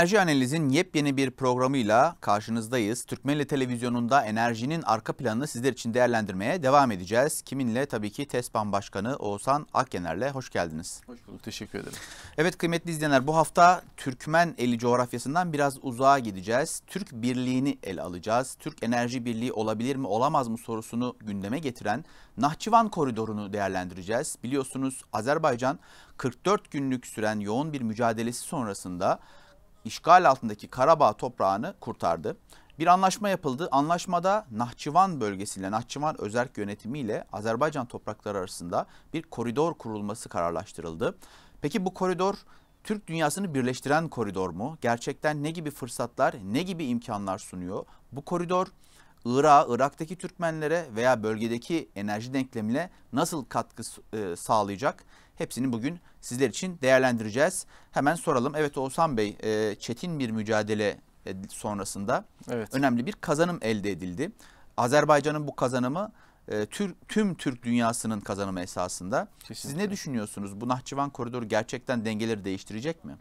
Enerji Analiz'in yepyeni bir programıyla karşınızdayız. Türkmenli Televizyonu'nda enerjinin arka planını sizler için değerlendirmeye devam edeceğiz. Kiminle? Tabii ki TESPAN Başkanı Oğuzhan Akyener'le. Hoş geldiniz. Hoş bulduk, teşekkür ederim. Evet kıymetli izleyenler bu hafta Türkmen eli coğrafyasından biraz uzağa gideceğiz. Türk Birliği'ni ele alacağız. Türk Enerji Birliği olabilir mi olamaz mı sorusunu gündeme getiren Nahçıvan koridorunu değerlendireceğiz. Biliyorsunuz Azerbaycan 44 günlük süren yoğun bir mücadelesi sonrasında işgal altındaki Karabağ toprağını kurtardı. Bir anlaşma yapıldı. Anlaşmada Nahçıvan bölgesiyle, Nahçıvan özerk yönetimiyle Azerbaycan toprakları arasında bir koridor kurulması kararlaştırıldı. Peki bu koridor Türk dünyasını birleştiren koridor mu? Gerçekten ne gibi fırsatlar, ne gibi imkanlar sunuyor? Bu koridor Irak'a, Irak'taki Türkmenlere veya bölgedeki enerji denklemine nasıl katkı e, sağlayacak? Hepsini bugün sizler için değerlendireceğiz. Hemen soralım. Evet Oğuzhan Bey, e, çetin bir mücadele e, sonrasında evet. önemli bir kazanım elde edildi. Azerbaycan'ın bu kazanımı tüm Türk dünyasının kazanımı esasında. Kesinlikle. Siz ne düşünüyorsunuz? Bu Nahçıvan koridoru gerçekten dengeleri değiştirecek mi?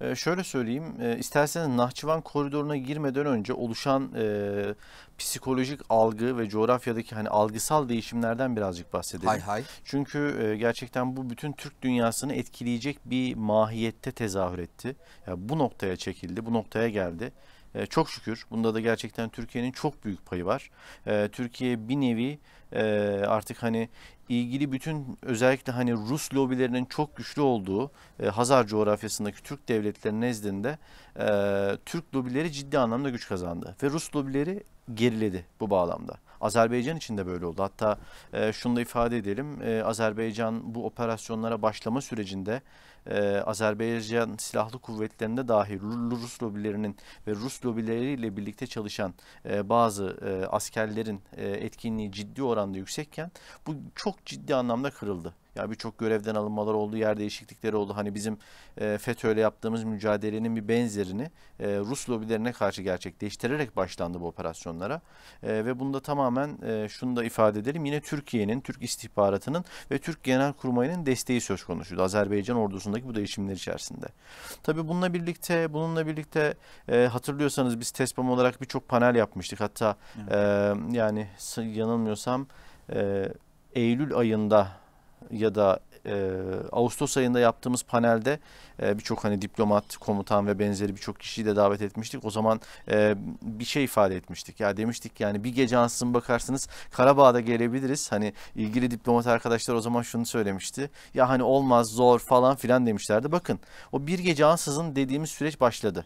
Ee, şöyle söyleyeyim, e, isterseniz Nahçıvan koridoruna girmeden önce oluşan e, psikolojik algı ve coğrafyadaki hani algısal değişimlerden birazcık bahsedelim. Hay hay. Çünkü e, gerçekten bu bütün Türk dünyasını etkileyecek bir mahiyette tezahür etti. Yani bu noktaya çekildi, bu noktaya geldi. E, çok şükür bunda da gerçekten Türkiye'nin çok büyük payı var. E, Türkiye bir nevi e, artık hani ilgili bütün özellikle hani Rus lobilerinin çok güçlü olduğu Hazar coğrafyasındaki Türk devletleri nezdinde Türk lobileri ciddi anlamda güç kazandı. Ve Rus lobileri geriledi bu bağlamda. Azerbaycan için de böyle oldu. Hatta e, şunu da ifade edelim. Azerbaycan bu operasyonlara başlama sürecinde e, Azerbaycan Silahlı Kuvvetleri'nde dahi Rus lobilerinin ve Rus lobileriyle birlikte çalışan e, bazı e, askerlerin e, etkinliği ciddi oranda yüksekken bu çok ciddi anlamda kırıldı. Ya birçok görevden alınmalar oldu, yer değişiklikleri oldu. Hani bizim e, FETÖ'yle yaptığımız mücadelenin bir benzerini e, Rus lobilerine karşı gerçekleştirerek başlandı bu operasyonlara. E, ve bunda tamamen e, şunu da ifade edelim. Yine Türkiye'nin, Türk istihbaratının ve Türk Genel Kurmayının desteği söz konusuydu. Azerbaycan ordusundaki bu değişimler içerisinde. Tabii bununla birlikte, bununla birlikte e, hatırlıyorsanız biz TESPAM olarak birçok panel yapmıştık. Hatta evet. e, yani yanılmıyorsam e, Eylül ayında ya da e, Ağustos ayında yaptığımız panelde e, birçok hani diplomat, komutan ve benzeri birçok kişiyi de davet etmiştik. O zaman e, bir şey ifade etmiştik. Ya demiştik yani bir gece ansızın bakarsınız Karabağ'da gelebiliriz. Hani ilgili diplomat arkadaşlar o zaman şunu söylemişti. Ya hani olmaz zor falan filan demişlerdi. Bakın o bir gece ansızın dediğimiz süreç başladı.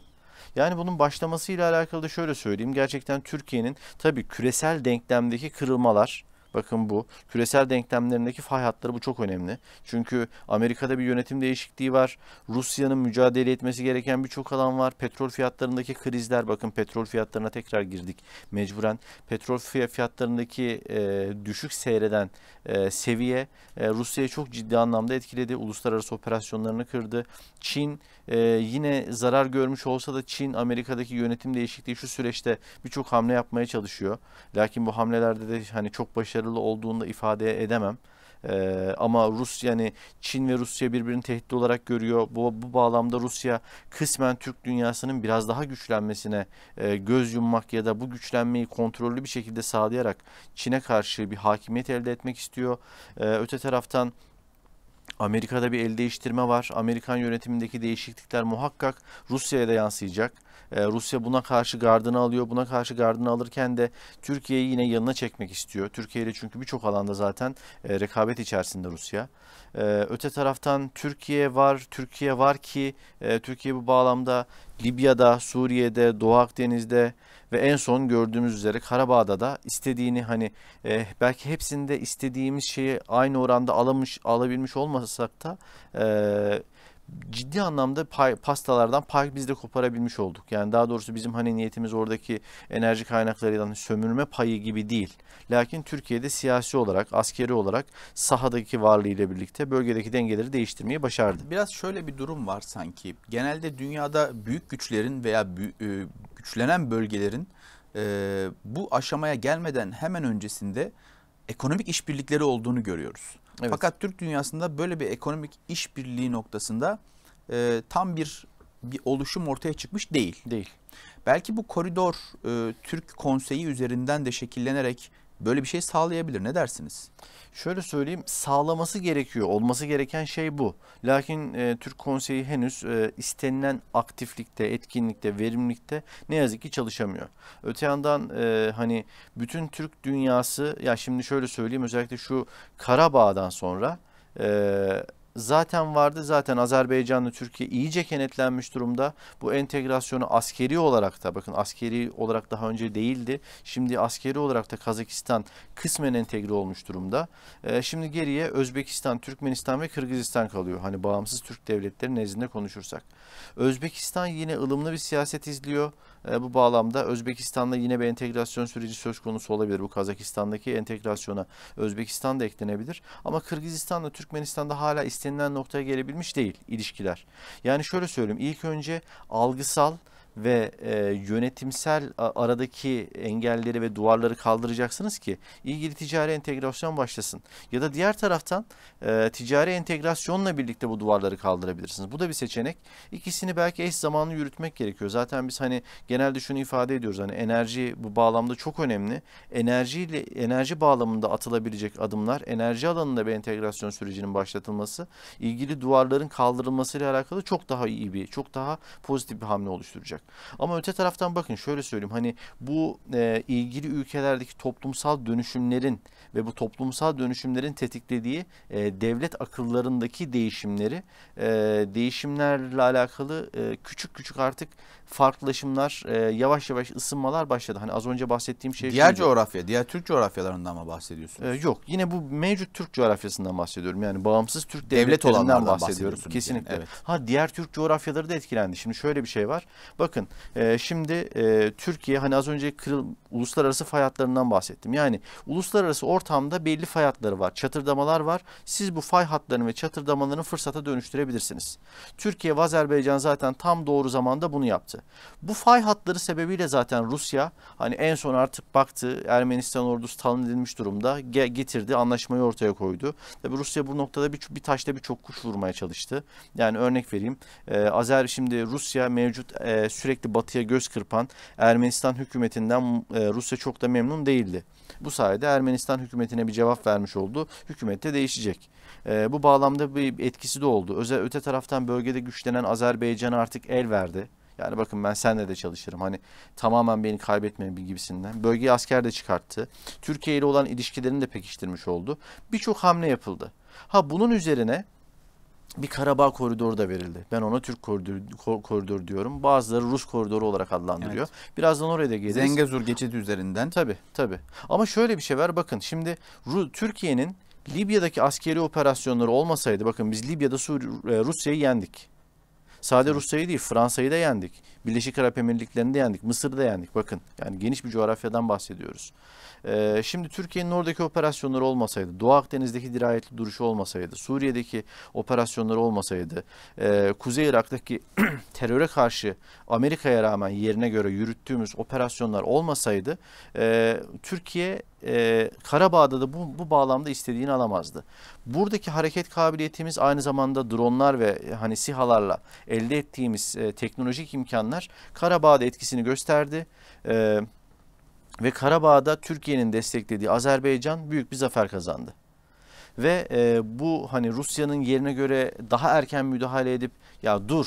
Yani bunun başlamasıyla alakalı da şöyle söyleyeyim. Gerçekten Türkiye'nin tabii küresel denklemdeki kırılmalar Bakın bu küresel denklemlerindeki fay hatları bu çok önemli. Çünkü Amerika'da bir yönetim değişikliği var. Rusya'nın mücadele etmesi gereken birçok alan var. Petrol fiyatlarındaki krizler bakın petrol fiyatlarına tekrar girdik mecburen. Petrol fiyatlarındaki e, düşük seyreden e, seviye e, Rusya'yı çok ciddi anlamda etkiledi. Uluslararası operasyonlarını kırdı. Çin e, yine zarar görmüş olsa da Çin Amerika'daki yönetim değişikliği şu süreçte birçok hamle yapmaya çalışıyor. Lakin bu hamlelerde de hani çok başarılı olduğunu da ifade edemem. Ee, ama Rus yani Çin ve Rusya birbirini tehdit olarak görüyor. Bu, bu bağlamda Rusya kısmen Türk dünyasının biraz daha güçlenmesine e, göz yummak ya da bu güçlenmeyi kontrollü bir şekilde sağlayarak Çin'e karşı bir hakimiyet elde etmek istiyor. Ee, öte taraftan Amerika'da bir el değiştirme var. Amerikan yönetimindeki değişiklikler muhakkak Rusya'ya da yansıyacak. Ee, Rusya buna karşı gardını alıyor. Buna karşı gardını alırken de Türkiye'yi yine yanına çekmek istiyor. Türkiye ile çünkü birçok alanda zaten e, rekabet içerisinde Rusya. Ee, öte taraftan Türkiye var. Türkiye var ki e, Türkiye bu bağlamda Libya'da, Suriye'de, Doğu Akdeniz'de ve en son gördüğümüz üzere Karabağ'da da istediğini hani e, belki hepsinde istediğimiz şeyi aynı oranda alamış alabilmiş olmasak da e, ciddi anlamda pay, pastalardan pay biz de koparabilmiş olduk. Yani daha doğrusu bizim hani niyetimiz oradaki enerji kaynaklarıyla sömürme payı gibi değil. Lakin Türkiye'de siyasi olarak, askeri olarak sahadaki varlığıyla birlikte bölgedeki dengeleri değiştirmeyi başardı. Biraz şöyle bir durum var sanki. Genelde dünyada büyük güçlerin veya e, güçlenen bölgelerin e, bu aşamaya gelmeden hemen öncesinde ekonomik işbirlikleri olduğunu görüyoruz. Evet. Fakat Türk dünyasında böyle bir ekonomik işbirliği noktasında e, tam bir bir oluşum ortaya çıkmış değil. Değil. Belki bu koridor e, Türk Konseyi üzerinden de şekillenerek böyle bir şey sağlayabilir. Ne dersiniz? Şöyle söyleyeyim sağlaması gerekiyor. Olması gereken şey bu. Lakin e, Türk Konseyi henüz e, istenilen aktiflikte, etkinlikte, verimlilikte ne yazık ki çalışamıyor. Öte yandan e, hani bütün Türk dünyası ya şimdi şöyle söyleyeyim özellikle şu Karabağ'dan sonra e, zaten vardı. Zaten Azerbaycan'la Türkiye iyice kenetlenmiş durumda. Bu entegrasyonu askeri olarak da bakın askeri olarak daha önce değildi. Şimdi askeri olarak da Kazakistan kısmen entegre olmuş durumda. Ee, şimdi geriye Özbekistan, Türkmenistan ve Kırgızistan kalıyor. Hani bağımsız Türk devletleri nezdinde konuşursak. Özbekistan yine ılımlı bir siyaset izliyor. E, bu bağlamda Özbekistan'da yine bir entegrasyon süreci söz konusu olabilir. Bu Kazakistan'daki entegrasyona Özbekistan da eklenebilir. Ama Kırgızistan'la Türkmenistan'da hala istenilen noktaya gelebilmiş değil ilişkiler. Yani şöyle söyleyeyim ilk önce algısal ve e, yönetimsel aradaki engelleri ve duvarları kaldıracaksınız ki ilgili ticari entegrasyon başlasın. Ya da diğer taraftan e, ticari entegrasyonla birlikte bu duvarları kaldırabilirsiniz. Bu da bir seçenek. İkisini belki eş zamanlı yürütmek gerekiyor. Zaten biz hani genelde şunu ifade ediyoruz. Hani enerji bu bağlamda çok önemli. Enerjiyle enerji bağlamında atılabilecek adımlar, enerji alanında bir entegrasyon sürecinin başlatılması, ilgili duvarların kaldırılmasıyla alakalı çok daha iyi bir, çok daha pozitif bir hamle oluşturacak. Ama öte taraftan bakın şöyle söyleyeyim hani bu e, ilgili ülkelerdeki toplumsal dönüşümlerin ve bu toplumsal dönüşümlerin tetiklediği e, devlet akıllarındaki değişimleri e, değişimlerle alakalı e, küçük küçük artık farklılaşımlar, e, yavaş yavaş ısınmalar başladı. Hani az önce bahsettiğim şey Diğer şuydu. coğrafya, diğer Türk coğrafyalarından mı bahsediyorsunuz? E, yok. Yine bu mevcut Türk coğrafyasından bahsediyorum. Yani bağımsız Türk Devlet devletlerinden bahsediyorum. Kesinlikle. Yani, evet. Ha diğer Türk coğrafyaları da etkilendi. Şimdi şöyle bir şey var. Bakın e, şimdi e, Türkiye hani az önce kırıl, uluslararası fay hatlarından bahsettim. Yani uluslararası ortamda belli fay hatları var. Çatırdamalar var. Siz bu fay hatlarını ve çatırdamalarını fırsata dönüştürebilirsiniz. Türkiye ve Azerbaycan zaten tam doğru zamanda bunu yaptı. Bu fay hatları sebebiyle zaten Rusya hani en son artık baktı Ermenistan ordusu talın edilmiş durumda getirdi anlaşmayı ortaya koydu. Tabi Rusya bu noktada bir, bir taşla bir çok kuş vurmaya çalıştı. Yani örnek vereyim ee, Azer şimdi Rusya mevcut e, sürekli batıya göz kırpan Ermenistan hükümetinden e, Rusya çok da memnun değildi. Bu sayede Ermenistan hükümetine bir cevap vermiş oldu. Hükümet de değişecek. E, bu bağlamda bir etkisi de oldu. Özel öte taraftan bölgede güçlenen Azerbaycan'a artık el verdi. Yani bakın ben senle de çalışırım. Hani tamamen beni kaybetmeyin gibisinden. Bölgeye asker de çıkarttı. Türkiye ile olan ilişkilerini de pekiştirmiş oldu. Birçok hamle yapıldı. Ha bunun üzerine bir Karabağ koridoru da verildi. Ben ona Türk koridoru, koridor diyorum. Bazıları Rus koridoru olarak adlandırıyor. Evet. Birazdan oraya da geliriz. Zengezur geçidi üzerinden. Tabii tabii. Ama şöyle bir şey var. Bakın şimdi Türkiye'nin Libya'daki askeri operasyonları olmasaydı bakın biz Libya'da e, Rusya'yı yendik. Sadece Rusya'yı değil Fransa'yı da yendik. Birleşik Arap Emirlikleri'ni de yendik. Mısır'ı da yendik. Bakın yani geniş bir coğrafyadan bahsediyoruz. Ee, şimdi Türkiye'nin oradaki operasyonları olmasaydı, Doğu Akdeniz'deki dirayetli duruşu olmasaydı, Suriye'deki operasyonları olmasaydı, e, Kuzey Irak'taki teröre karşı Amerika'ya rağmen yerine göre yürüttüğümüz operasyonlar olmasaydı, e, Türkiye e, Karabağ'da da bu, bu bağlamda istediğini alamazdı. Buradaki hareket kabiliyetimiz aynı zamanda dronlar ve hani sihalarla elde ettiğimiz e, teknolojik imkanlar Karabağ'da etkisini gösterdi. E, ve Karabağ'da Türkiye'nin desteklediği Azerbaycan büyük bir zafer kazandı. Ve e, bu hani Rusya'nın yerine göre daha erken müdahale edip ya dur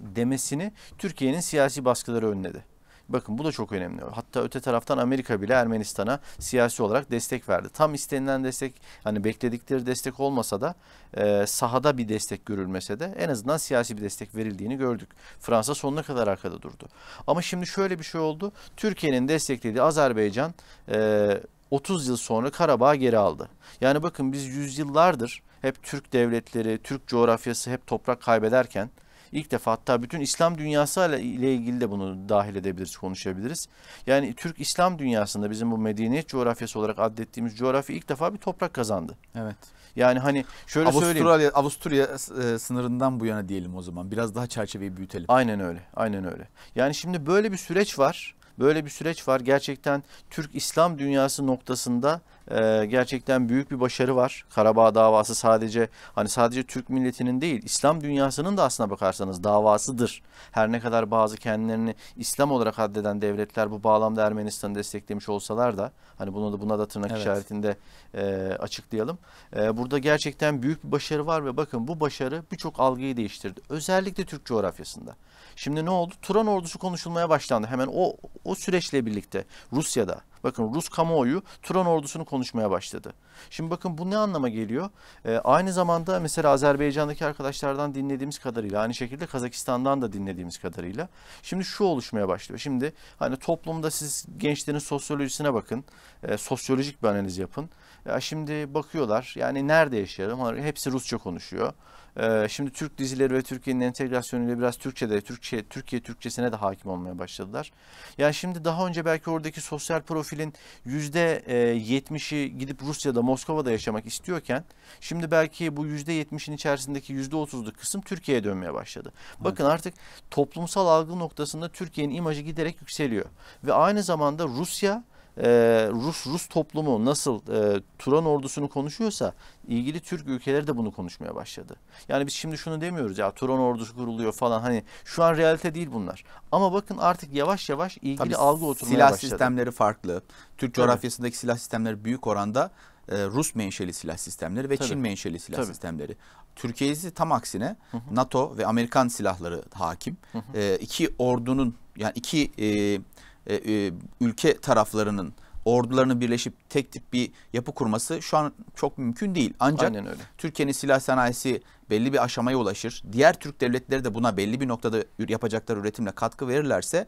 demesini Türkiye'nin siyasi baskıları önledi. Bakın bu da çok önemli. Hatta öte taraftan Amerika bile Ermenistan'a siyasi olarak destek verdi. Tam istenilen destek hani bekledikleri destek olmasa da e, sahada bir destek görülmese de en azından siyasi bir destek verildiğini gördük. Fransa sonuna kadar arkada durdu. Ama şimdi şöyle bir şey oldu. Türkiye'nin desteklediği Azerbaycan e, 30 yıl sonra Karabağ geri aldı. Yani bakın biz yüzyıllardır hep Türk devletleri, Türk coğrafyası hep toprak kaybederken ilk defa hatta bütün İslam dünyası ile ilgili de bunu dahil edebiliriz, konuşabiliriz. Yani Türk İslam dünyasında bizim bu medeniyet coğrafyası olarak adettiğimiz coğrafya ilk defa bir toprak kazandı. Evet. Yani hani şöyle Avustralya, söyleyeyim. Avusturya e, sınırından bu yana diyelim o zaman. Biraz daha çerçeveyi büyütelim. Aynen öyle. Aynen öyle. Yani şimdi böyle bir süreç var. Böyle bir süreç var. Gerçekten Türk İslam dünyası noktasında Ee, gerçekten büyük bir başarı var. Karabağ davası sadece hani sadece Türk milletinin değil, İslam dünyasının da aslına bakarsanız davasıdır. Her ne kadar bazı kendilerini İslam olarak addeden devletler bu bağlamda Ermenistan'ı desteklemiş olsalar da hani bunu da buna da tırnak Evet. işaretinde e, açıklayalım. E, burada gerçekten büyük bir başarı var ve bakın bu başarı birçok algıyı değiştirdi. Özellikle Türk coğrafyasında. Şimdi ne oldu? Turan ordusu konuşulmaya başlandı. Hemen o o süreçle birlikte Rusya'da bakın Rus kamuoyu Turan ordusunu konuşmaya başladı. Şimdi bakın bu ne anlama geliyor? Ee, aynı zamanda mesela Azerbaycan'daki arkadaşlardan dinlediğimiz kadarıyla aynı şekilde Kazakistan'dan da dinlediğimiz kadarıyla şimdi şu oluşmaya başlıyor. Şimdi hani toplumda siz gençlerin sosyolojisine bakın. e, sosyolojik bir analiz yapın. Ya şimdi bakıyorlar yani nerede yaşayalım? Hepsi Rusça konuşuyor. Ee, şimdi Türk dizileri ve Türkiye'nin entegrasyonuyla biraz Türkçe'de, Türkçe, Türkiye Türkçesine de hakim olmaya başladılar. Yani şimdi daha önce belki oradaki sosyal profilin yüzde e, yetmişi gidip Rusya'da, Moskova'da yaşamak istiyorken şimdi belki bu yüzde yetmişin içerisindeki yüzde otuzluk kısım Türkiye'ye dönmeye başladı. Bakın artık toplumsal algı noktasında Türkiye'nin imajı giderek yükseliyor. Ve aynı zamanda Rusya e, Rus Rus toplumu nasıl e, Turan ordusunu konuşuyorsa ilgili Türk ülkeleri de bunu konuşmaya başladı. Yani biz şimdi şunu demiyoruz ya Turan ordusu kuruluyor falan hani şu an realite değil bunlar. Ama bakın artık yavaş yavaş ilgili Tabii algı oturmaya silah başladı. sistemleri farklı. Türk coğrafyasındaki silah sistemleri büyük oranda e, Rus menşeli silah sistemleri ve Tabii. Çin menşeli silah Tabii. sistemleri. Türkiye ise tam aksine NATO ve Amerikan silahları hakim. E, iki ordunun yani iki e, e, e, ülke taraflarının ordularının birleşip tek tip bir yapı kurması şu an çok mümkün değil. Ancak. Türkiye'nin silah sanayisi belli bir aşamaya ulaşır. Diğer Türk devletleri de buna belli bir noktada yapacakları üretimle katkı verirlerse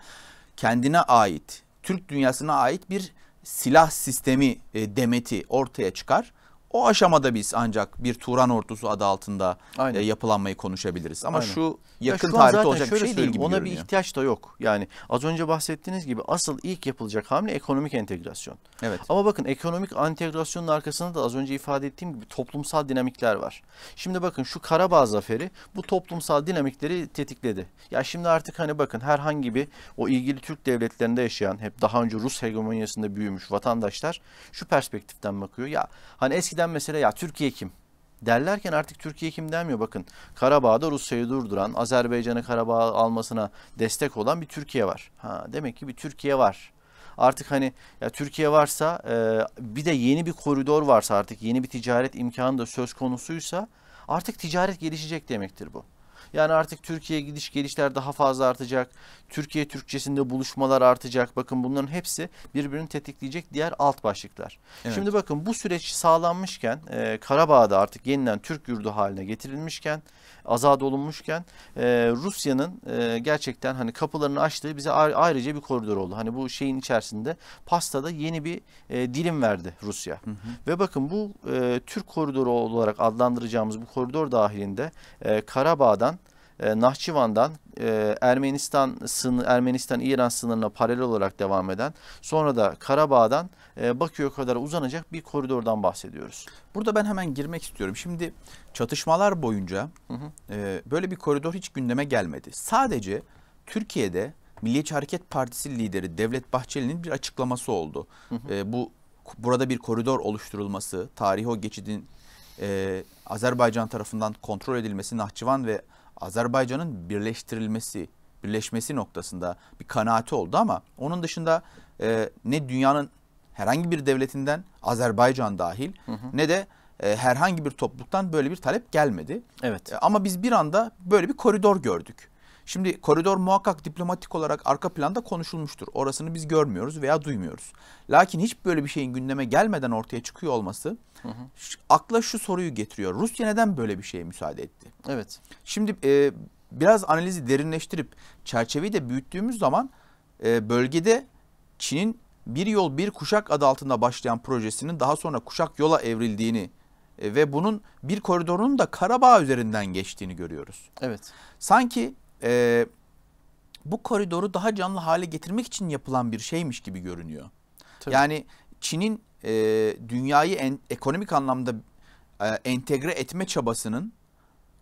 kendine ait, Türk dünyasına ait bir silah sistemi e, demeti ortaya çıkar. O aşamada biz ancak bir Turan ordusu adı altında Aynen. e, yapılanmayı konuşabiliriz. Ama Aynen. şu Ya yakın şu an tarihte olacak bir şey değil gibi Ona görünüyor. bir ihtiyaç da yok. Yani az önce bahsettiğiniz gibi asıl ilk yapılacak hamle ekonomik entegrasyon. Evet. Ama bakın ekonomik entegrasyonun arkasında da az önce ifade ettiğim gibi toplumsal dinamikler var. Şimdi bakın şu Karabağ zaferi bu toplumsal dinamikleri tetikledi. Ya şimdi artık hani bakın herhangi bir o ilgili Türk devletlerinde yaşayan hep daha önce Rus hegemonyasında büyümüş vatandaşlar şu perspektiften bakıyor. Ya hani eskiden mesela ya Türkiye kim? derlerken artık Türkiye kim denmiyor. Bakın Karabağ'da Rusya'yı durduran, Azerbaycan'ı Karabağ almasına destek olan bir Türkiye var. Ha, demek ki bir Türkiye var. Artık hani ya Türkiye varsa e, bir de yeni bir koridor varsa artık yeni bir ticaret imkanı da söz konusuysa artık ticaret gelişecek demektir bu. Yani artık Türkiye gidiş gelişler daha fazla artacak. Türkiye Türkçesinde buluşmalar artacak. Bakın bunların hepsi birbirini tetikleyecek diğer alt başlıklar. Evet. Şimdi bakın bu süreç sağlanmışken e, Karabağ'da artık yeniden Türk yurdu haline getirilmişken azad olunmuşken e, Rusya'nın e, gerçekten hani kapılarını açtığı bize ayrı- ayrıca bir koridor oldu. Hani bu şeyin içerisinde pastada yeni bir e, dilim verdi Rusya. Ve bakın bu e, Türk koridoru olarak adlandıracağımız bu koridor dahilinde e, Karabağ'dan e, Nahçıvan'dan e, Ermenistan sınır Ermenistan İran sınırına paralel olarak devam eden sonra da Karabağ'dan Bakü'ye kadar uzanacak bir koridordan bahsediyoruz. Burada ben hemen girmek istiyorum. Şimdi çatışmalar boyunca e, böyle bir koridor hiç gündeme gelmedi. Sadece Türkiye'de Milliyetçi Hareket Partisi lideri Devlet Bahçeli'nin bir açıklaması oldu. E, bu burada bir koridor oluşturulması, tarihi o geçidin e, Azerbaycan tarafından kontrol edilmesi, Nahçıvan ve Azerbaycan'ın birleştirilmesi, birleşmesi noktasında bir kanaati oldu ama onun dışında e, ne dünyanın herhangi bir devletinden Azerbaycan dahil ne de e, herhangi bir topluluktan böyle bir talep gelmedi. Evet. E, Ama biz bir anda böyle bir koridor gördük. Şimdi koridor muhakkak diplomatik olarak arka planda konuşulmuştur. Orasını biz görmüyoruz veya duymuyoruz. Lakin hiç böyle bir şeyin gündeme gelmeden ortaya çıkıyor olması ş- akla şu soruyu getiriyor. Rusya neden böyle bir şeye müsaade etti? Evet. Şimdi e, biraz analizi derinleştirip çerçeveyi de büyüttüğümüz zaman e, bölgede Çin'in bir yol bir kuşak adı altında başlayan projesinin daha sonra kuşak yola evrildiğini e, ve bunun bir koridorun da Karabağ üzerinden geçtiğini görüyoruz. Evet. Sanki e, bu koridoru daha canlı hale getirmek için yapılan bir şeymiş gibi görünüyor. Tabii. Yani Çin'in e, dünyayı en- ekonomik anlamda e, entegre etme çabasının,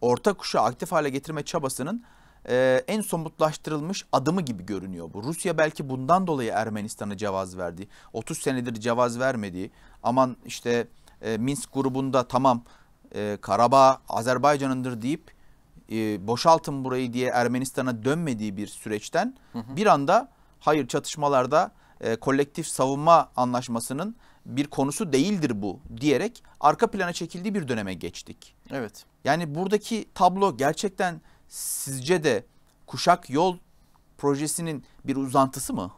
orta kuşağı aktif hale getirme çabasının e, en somutlaştırılmış adımı gibi görünüyor bu. Rusya belki bundan dolayı Ermenistan'a cevaz verdi. 30 senedir cevaz vermedi. Aman işte e, Minsk grubunda tamam e, Karabağ Azerbaycan'ındır deyip e, boşaltın burayı diye Ermenistan'a dönmediği bir süreçten hı hı. bir anda hayır çatışmalarda e, kolektif savunma anlaşmasının bir konusu değildir bu diyerek arka plana çekildiği bir döneme geçtik. Evet. Yani buradaki tablo gerçekten sizce de kuşak yol projesinin bir uzantısı mı?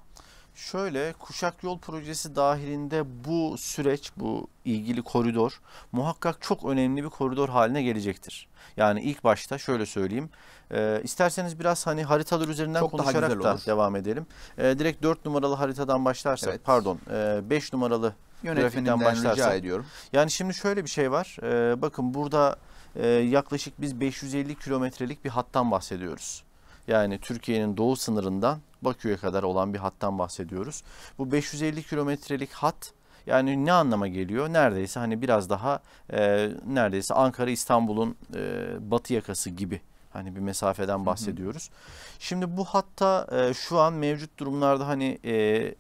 Şöyle kuşak yol projesi dahilinde bu süreç, bu ilgili koridor muhakkak çok önemli bir koridor haline gelecektir. Yani ilk başta şöyle söyleyeyim. E, isterseniz biraz hani haritalar üzerinden çok konuşarak da devam edelim. E, direkt 4 numaralı haritadan başlarsak, evet. pardon 5 e, numaralı grafikten başlarsak. rica ediyorum. Yani şimdi şöyle bir şey var. E, bakın burada e, yaklaşık biz 550 kilometrelik bir hattan bahsediyoruz. Yani Türkiye'nin doğu sınırından Bakü'ye kadar olan bir hattan bahsediyoruz. Bu 550 kilometrelik hat yani ne anlama geliyor? Neredeyse hani biraz daha e, neredeyse Ankara İstanbul'un e, batı yakası gibi hani bir mesafeden bahsediyoruz. Hı hı. Şimdi bu hatta e, şu an mevcut durumlarda hani e,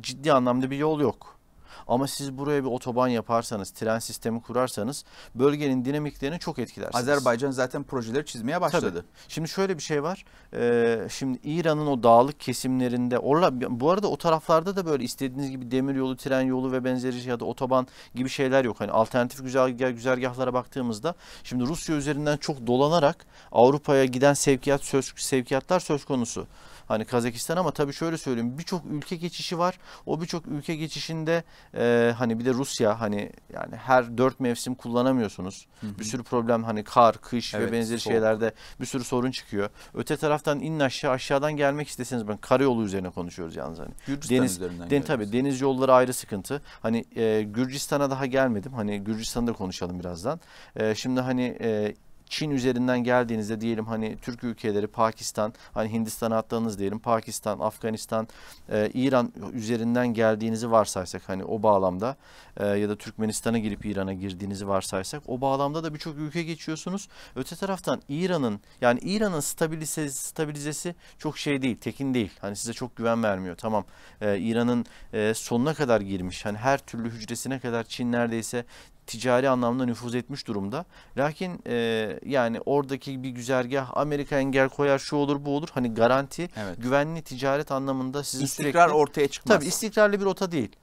ciddi anlamda bir yol yok. Ama siz buraya bir otoban yaparsanız, tren sistemi kurarsanız bölgenin dinamiklerini çok etkilersiniz. Azerbaycan zaten projeleri çizmeye başladı. Tabii. Şimdi şöyle bir şey var. Ee, şimdi İran'ın o dağlık kesimlerinde, orla, bu arada o taraflarda da böyle istediğiniz gibi demir yolu, tren yolu ve benzeri ya da otoban gibi şeyler yok. Hani alternatif güzergah, güzergahlara baktığımızda şimdi Rusya üzerinden çok dolanarak Avrupa'ya giden sevkiyat söz, sevkiyatlar söz konusu hani Kazakistan ama tabii şöyle söyleyeyim birçok ülke geçişi var. O birçok ülke geçişinde e, hani bir de Rusya hani yani her dört mevsim kullanamıyorsunuz. Hı hı. Bir sürü problem hani kar, kış evet, ve benzeri soğuk. şeylerde bir sürü sorun çıkıyor. Öte taraftan inin aşağı aşağıdan gelmek isteseniz ben karayolu üzerine konuşuyoruz yalnız hani. Gürcistan deniz, üzerinden. Den, tabii deniz yolları ayrı sıkıntı. Hani e, Gürcistan'a daha gelmedim. Hani Gürcistan'da konuşalım birazdan. E, şimdi hani e, Çin üzerinden geldiğinizde diyelim hani Türk ülkeleri Pakistan hani Hindistan'a attığınız diyelim Pakistan, Afganistan, e, İran üzerinden geldiğinizi varsaysak hani o bağlamda e, ya da Türkmenistan'a girip İran'a girdiğinizi varsaysak o bağlamda da birçok ülke geçiyorsunuz. Öte taraftan İran'ın yani İran'ın stabilizesi, stabilizesi çok şey değil, tekin değil. Hani size çok güven vermiyor. Tamam e, İran'ın e, sonuna kadar girmiş. Hani her türlü hücresine kadar Çin neredeyse ticari anlamda nüfuz etmiş durumda. Lakin e, yani oradaki bir güzergah Amerika engel koyar şu olur bu olur. Hani garanti evet. güvenli ticaret anlamında sizin İstikrar sürekli... ortaya çıkmaz. Tabii istikrarlı bir rota değil.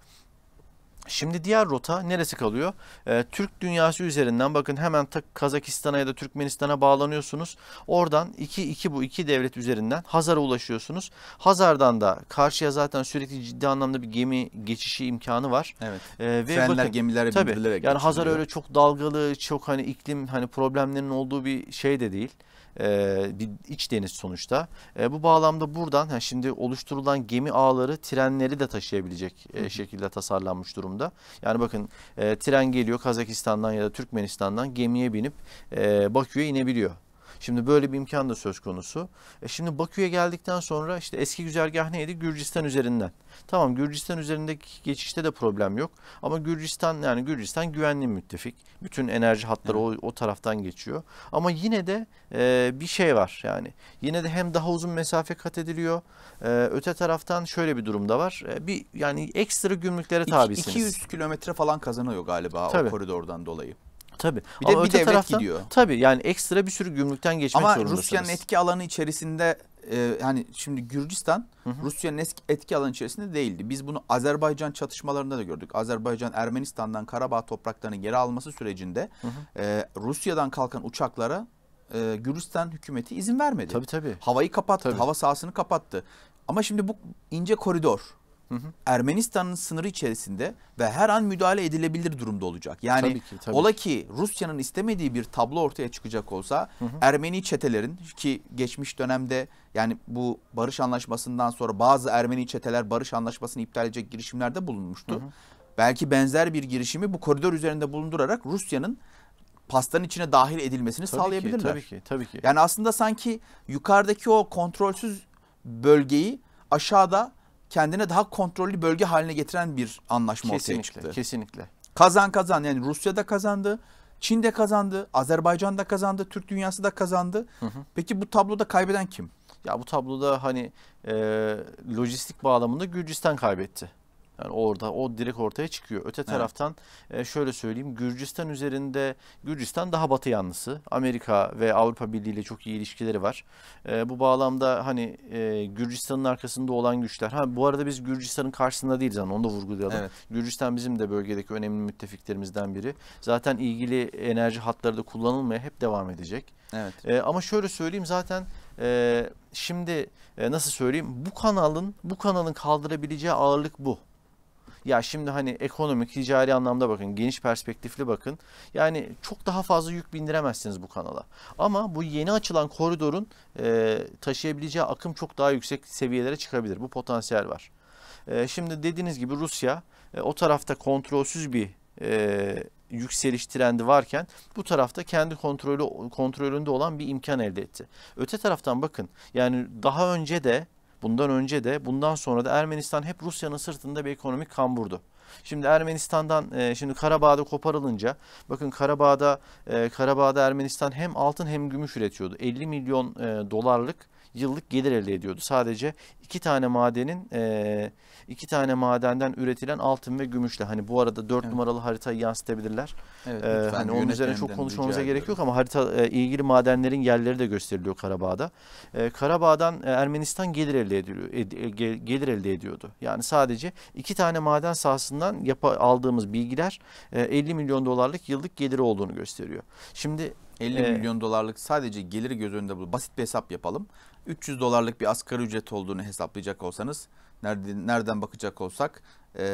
Şimdi diğer rota neresi kalıyor? Ee, Türk dünyası üzerinden bakın hemen Kazakistan'a ya da Türkmenistan'a bağlanıyorsunuz. Oradan iki, iki bu iki devlet üzerinden Hazar'a ulaşıyorsunuz. Hazar'dan da karşıya zaten sürekli ciddi anlamda bir gemi geçişi imkanı var. Evet. Ee, ve Frenler bakın, gemilere tabii, Yani Hazar öyle çok dalgalı, çok hani iklim hani problemlerinin olduğu bir şey de değil e, bir iç deniz sonuçta. E, bu bağlamda buradan yani şimdi oluşturulan gemi ağları trenleri de taşıyabilecek e, şekilde tasarlanmış durumda. Yani bakın e, tren geliyor Kazakistan'dan ya da Türkmenistan'dan gemiye binip e, Bakü'ye inebiliyor. Şimdi böyle bir imkan da söz konusu. E şimdi Bakü'ye geldikten sonra işte eski güzergah neydi? Gürcistan üzerinden. Tamam Gürcistan üzerindeki geçişte de problem yok. Ama Gürcistan yani Gürcistan güvenli müttefik. Bütün enerji hatları evet. o, o taraftan geçiyor. Ama yine de e, bir şey var yani. Yine de hem daha uzun mesafe kat ediliyor. E, öte taraftan şöyle bir durumda var. E, bir yani ekstra gümrüklere tabisiniz. 200 kilometre falan kazanıyor galiba Tabii. o koridordan dolayı. Tabii. Bir de Ama bir devlet taraftan, gidiyor. Tabii yani ekstra bir sürü gümrükten geçmek Ama zorundasınız. Ama Rusya'nın etki alanı içerisinde e, hani şimdi Gürcistan Rusya'nın etki alanı içerisinde değildi. Biz bunu Azerbaycan çatışmalarında da gördük. Azerbaycan Ermenistan'dan Karabağ topraklarını geri alması sürecinde hı hı. E, Rusya'dan kalkan uçaklara e, Gürcistan hükümeti izin vermedi. Tabii tabii. Havayı kapattı, tabii. hava sahasını kapattı. Ama şimdi bu ince koridor. Ermenistan'ın sınırı içerisinde ve her an müdahale edilebilir durumda olacak. Yani tabii ki, tabii. ola ki Rusya'nın istemediği bir tablo ortaya çıkacak olsa hı hı. Ermeni çetelerin ki geçmiş dönemde yani bu barış anlaşmasından sonra bazı Ermeni çeteler barış anlaşmasını iptal edecek girişimlerde bulunmuştu. Hı hı. Belki benzer bir girişimi bu koridor üzerinde bulundurarak Rusya'nın pastanın içine dahil edilmesini tabii sağlayabilirler. Ki, tabii ki, tabii ki. Yani aslında sanki yukarıdaki o kontrolsüz bölgeyi aşağıda kendine daha kontrollü bölge haline getiren bir anlaşma kesinlikle, ortaya çıktı. Kesinlikle. Kazan kazan yani Rusya da kazandı. Çin de kazandı, Azerbaycan da kazandı, Türk dünyası da kazandı. Peki bu tabloda kaybeden kim? Ya bu tabloda hani e, lojistik bağlamında Gürcistan kaybetti. Yani orada o direkt ortaya çıkıyor. Öte taraftan e, şöyle söyleyeyim Gürcistan üzerinde Gürcistan daha batı yanlısı. Amerika ve Avrupa Birliği ile çok iyi ilişkileri var. E, bu bağlamda hani e, Gürcistan'ın arkasında olan güçler. Ha bu arada biz Gürcistan'ın karşısında değiliz hani onu da vurgulayalım. Evet. Gürcistan bizim de bölgedeki önemli müttefiklerimizden biri. Zaten ilgili enerji hatları da kullanılmaya hep devam edecek. Evet. E, ama şöyle söyleyeyim zaten e, şimdi e, nasıl söyleyeyim bu kanalın bu kanalın kaldırabileceği ağırlık bu. Ya şimdi hani ekonomik, ticari anlamda bakın, geniş perspektifli bakın. Yani çok daha fazla yük bindiremezsiniz bu kanala. Ama bu yeni açılan koridorun e, taşıyabileceği akım çok daha yüksek seviyelere çıkabilir. Bu potansiyel var. E, şimdi dediğiniz gibi Rusya e, o tarafta kontrolsüz bir e, yükseliş trendi varken bu tarafta kendi kontrolü kontrolünde olan bir imkan elde etti. Öte taraftan bakın yani daha önce de bundan önce de bundan sonra da Ermenistan hep Rusya'nın sırtında bir ekonomik kamburdu. Şimdi Ermenistan'dan e, şimdi Karabağ'da koparılınca bakın Karabağ'da e, Karabağ'da Ermenistan hem altın hem gümüş üretiyordu. 50 milyon e, dolarlık yıllık gelir elde ediyordu. Sadece iki tane madenin e, iki tane madenden üretilen altın ve gümüşle. Hani bu arada dört Evet. numaralı haritayı yansıtabilirler. Evet, lütfen hani onun üzerine çok konuşmamıza gerek ediyorum. yok ama harita e, ilgili madenlerin yerleri de gösteriliyor Karabağ'da. E, Karabağ'dan e, Ermenistan gelir elde ediliyor, ed- e, ge- gelir elde ediyordu. Yani sadece iki tane maden sahasından yapa, aldığımız bilgiler e, 50 milyon dolarlık yıllık geliri olduğunu gösteriyor. Şimdi 50 Ee, milyon dolarlık sadece geliri göz önünde bulun. Basit bir hesap yapalım. 300 dolarlık bir asgari ücret olduğunu hesaplayacak olsanız, nereden, nereden bakacak olsak e,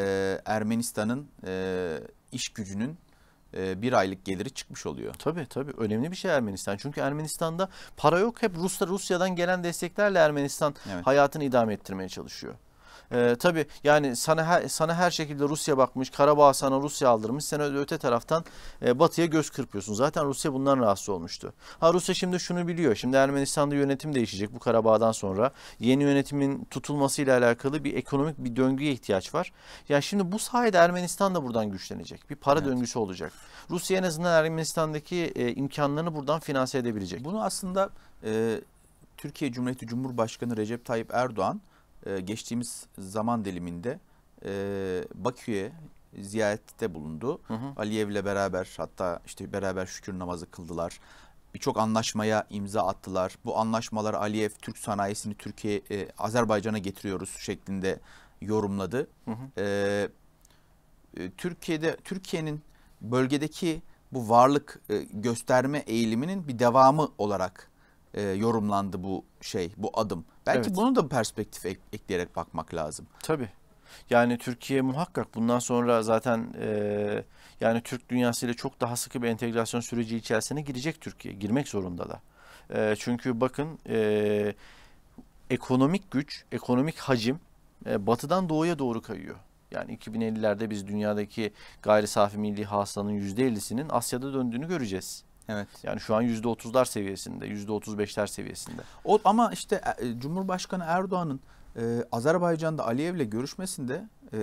Ermenistan'ın e, iş gücünün e, bir aylık geliri çıkmış oluyor. Tabii tabii önemli bir şey Ermenistan. Çünkü Ermenistan'da para yok. Hep Ruslar Rusya'dan gelen desteklerle Ermenistan Evet. hayatını idame ettirmeye çalışıyor. Ee, tabii yani sana her, sana her şekilde Rusya bakmış, Karabağ sana Rusya aldırmış. Sen öte, taraftan e, batıya göz kırpıyorsun. Zaten Rusya bundan rahatsız olmuştu. Ha Rusya şimdi şunu biliyor. Şimdi Ermenistan'da yönetim değişecek bu Karabağ'dan sonra. Yeni yönetimin tutulmasıyla alakalı bir ekonomik bir döngüye ihtiyaç var. Ya şimdi bu sayede Ermenistan da buradan güçlenecek. Bir para Evet. döngüsü olacak. Rusya en azından Ermenistan'daki e, imkanlarını buradan finanse edebilecek. Bunu aslında e, Türkiye Cumhuriyeti Cumhurbaşkanı Recep Tayyip Erdoğan e, geçtiğimiz zaman diliminde e, Bakü'ye ziyarette bulundu. Hı hı. Aliyev'le beraber hatta işte beraber şükür namazı kıldılar. Birçok anlaşmaya imza attılar. Bu anlaşmalar Aliyev Türk sanayisini Türkiye e, Azerbaycan'a getiriyoruz şeklinde yorumladı. Hı hı. E, e, Türkiye'de Türkiye'nin bölgedeki bu varlık e, gösterme eğiliminin bir devamı olarak e, yorumlandı bu şey, bu adım. Belki Evet. bunu da perspektif ek- ekleyerek bakmak lazım. Tabii. Yani Türkiye muhakkak bundan sonra zaten e, yani Türk dünyasıyla çok daha sıkı bir entegrasyon süreci içerisine girecek Türkiye. Girmek zorunda da. E, çünkü bakın e, ekonomik güç, ekonomik hacim e, batıdan doğuya doğru kayıyor. Yani 2050'lerde biz dünyadaki gayri safi milli hasılanın %50'sinin Asya'da döndüğünü göreceğiz. Evet. Yani şu an %30'lar seviyesinde, %35'ler seviyesinde. O ama işte e, Cumhurbaşkanı Erdoğan'ın e, Azerbaycan'da Aliyev'le görüşmesinde e,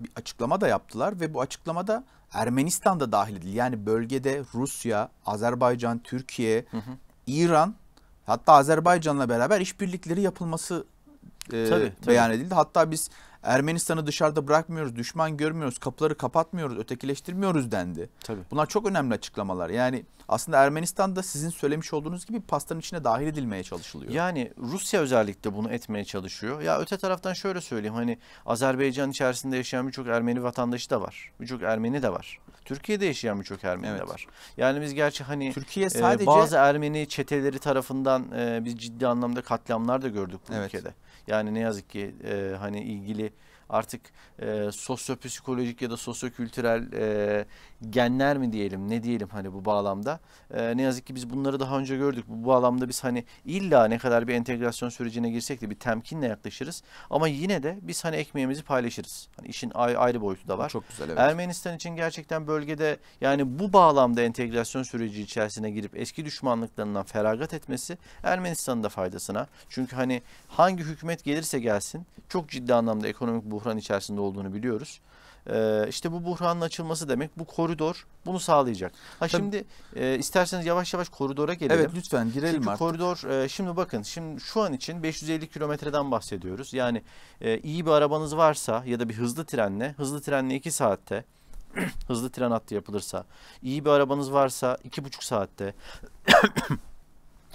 bir açıklama da yaptılar ve bu açıklamada Ermenistan da dahil edildi. Yani bölgede Rusya, Azerbaycan, Türkiye, Hı hı. İran hatta Azerbaycan'la beraber işbirlikleri yapılması e, Tabii, tabii. beyan edildi. Hatta biz Ermenistan'ı dışarıda bırakmıyoruz, düşman görmüyoruz, kapıları kapatmıyoruz, ötekileştirmiyoruz dendi. Tabii. Bunlar çok önemli açıklamalar. Yani aslında Ermenistan'da sizin söylemiş olduğunuz gibi pastanın içine dahil edilmeye çalışılıyor. Yani Rusya özellikle bunu etmeye çalışıyor. Ya öte taraftan şöyle söyleyeyim hani Azerbaycan içerisinde yaşayan birçok Ermeni vatandaşı da var. Birçok Ermeni de var. Türkiye'de yaşayan birçok Ermeni Evet. de var. Yani biz gerçi hani Türkiye e, sadece bazı Ermeni çeteleri tarafından e, biz ciddi anlamda katliamlar da gördük bu Evet. ülkede. Yani ne yazık ki e, hani ilgili artık e, sosyopsikolojik ya da sosyokültürel e, genler mi diyelim ne diyelim hani bu bağlamda. E, ne yazık ki biz bunları daha önce gördük. Bu bağlamda biz hani illa ne kadar bir entegrasyon sürecine girsek de bir temkinle yaklaşırız. Ama yine de biz hani ekmeğimizi paylaşırız. Hani işin ayrı, ayrı boyutu da var. çok güzel evet. Ermenistan için gerçekten bölgede yani bu bağlamda entegrasyon süreci içerisine girip eski düşmanlıklarından feragat etmesi Ermenistan'ın da faydasına. Çünkü hani hangi hükümet gelirse gelsin çok ciddi anlamda ekonomik buhran içerisinde olduğunu biliyoruz. E, işte bu buhranın açılması demek bu koridor bunu sağlayacak. Ha Tabii. şimdi e, isterseniz yavaş yavaş koridora gelelim. Evet lütfen girelim Çünkü artık. koridor e, şimdi bakın şimdi şu an için 550 kilometreden bahsediyoruz. Yani e, iyi bir arabanız varsa ya da bir hızlı trenle hızlı trenle 2 saatte hızlı tren hattı yapılırsa iyi bir arabanız varsa 2,5 saatte